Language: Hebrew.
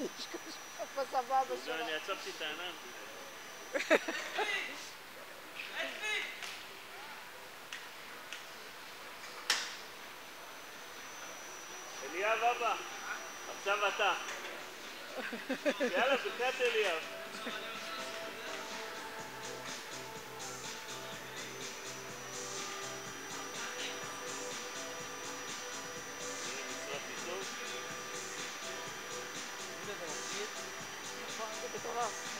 בסבבה שלה. אני עצבתי את העיניים. אליאב אבא, עכשיו אתה. יאללה, בחייאת אליאב. below.